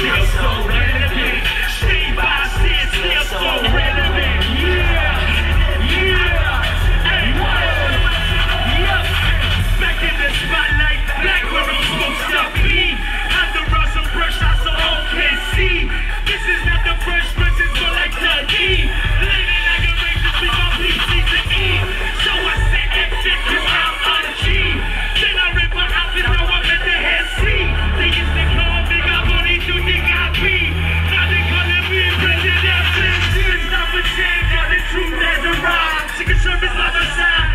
Yes. Klassische Schirm bis Wasser.